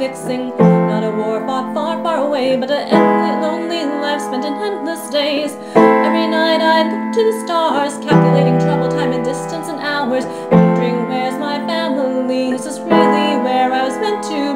Fixing. Not a war fought far, far away, but a endless, lonely life spent in endless days. Every night I'd look to the stars, calculating travel time and distance and hours, wondering where's my family. This is really where I was meant to.